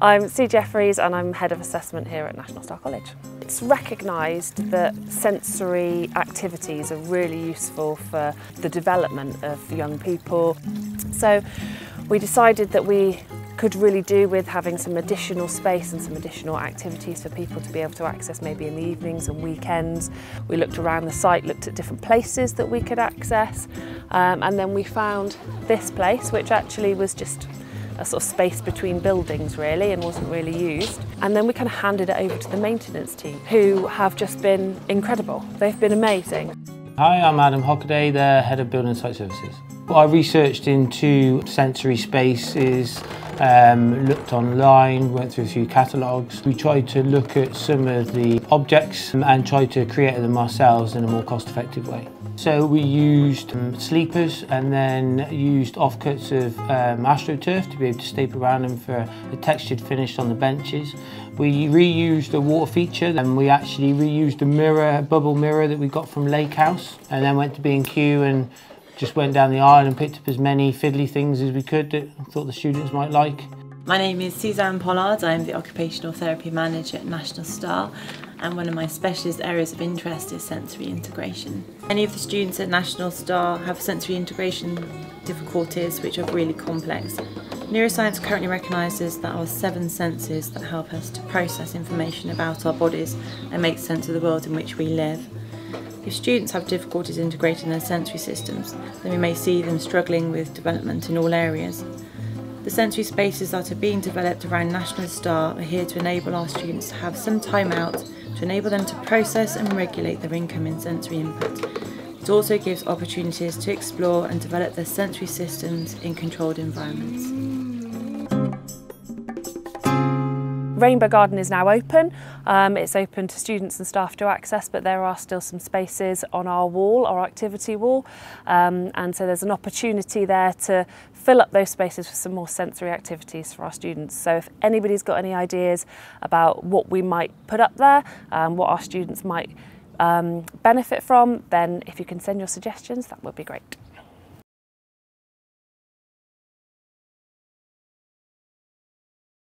I'm Sue Jeffries and I'm Head of Assessment here at National Star College. It's recognised that sensory activities are really useful for the development of young people. So we decided that we could really do with having some additional space and some additional activities for people to be able to access maybe in the evenings and weekends. We looked around the site, looked at different places that we could access um, and then we found this place which actually was just a sort of space between buildings really and wasn't really used. And then we kind of handed it over to the maintenance team who have just been incredible. They've been amazing. Hi, I'm Adam Hockaday, the Head of Building Site Services. I researched into sensory spaces, um, looked online, went through a few catalogues. We tried to look at some of the objects and tried to create them ourselves in a more cost-effective way. So we used um, sleepers and then used offcuts of um, AstroTurf to be able to staple around them for a textured finish on the benches. We reused a water feature and we actually reused a mirror, bubble mirror that we got from Lake House and then went to B&Q and just went down the aisle and picked up as many fiddly things as we could that I thought the students might like. My name is Suzanne Pollard, I'm the Occupational Therapy Manager at National Star and one of my specialist areas of interest is sensory integration. Many of the students at National Star have sensory integration difficulties which are really complex. Neuroscience currently recognises that our seven senses that help us to process information about our bodies and make sense of the world in which we live. If students have difficulties integrating their sensory systems, then we may see them struggling with development in all areas. The sensory spaces that are being developed around National Star are here to enable our students to have some time out to enable them to process and regulate their incoming sensory input. It also gives opportunities to explore and develop their sensory systems in controlled environments. Rainbow Garden is now open. Um, it's open to students and staff to access, but there are still some spaces on our wall, our activity wall. Um, and so there's an opportunity there to fill up those spaces with some more sensory activities for our students. So if anybody's got any ideas about what we might put up there, um, what our students might um, benefit from, then if you can send your suggestions, that would be great.